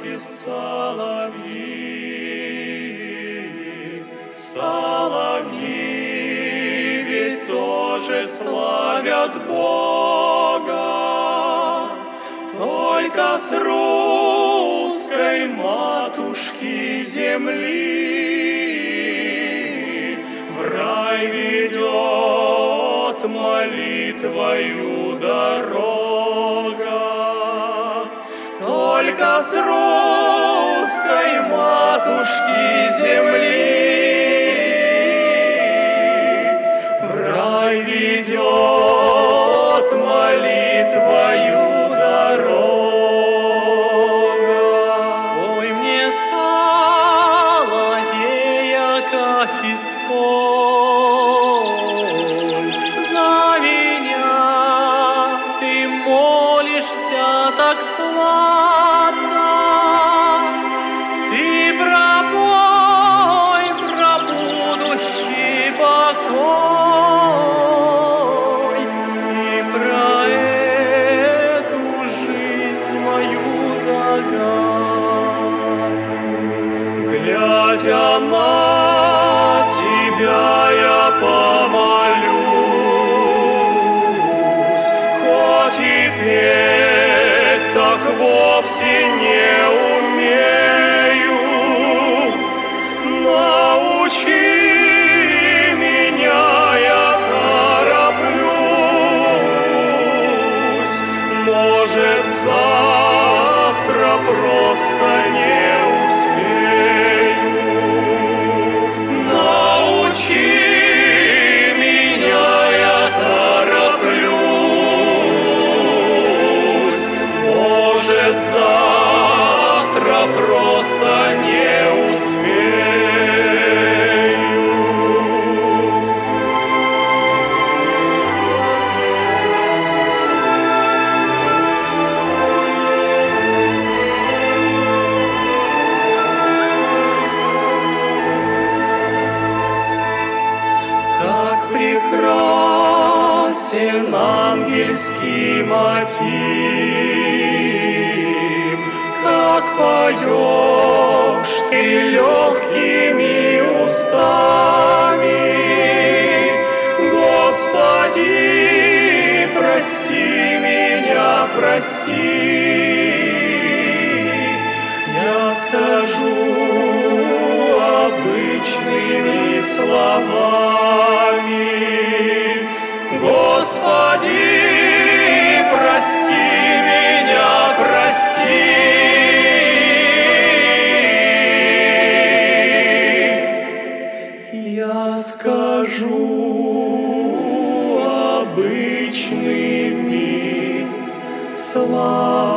акафист соловьи, соловьи ведь тоже славят Бога, только с русской матушки земли в рай ведет молитвою дорога. Только с русской матушки земли. В рай ведет Глядя тебя, я помолюсь, хоть и петь так вовсе не просто не успею. Как прекрасен ангельский мотив, Как поешь ты легкими устами. Господи, прости меня, прости. Я скажу обычными словами. Господи, прости скажу обычными словами.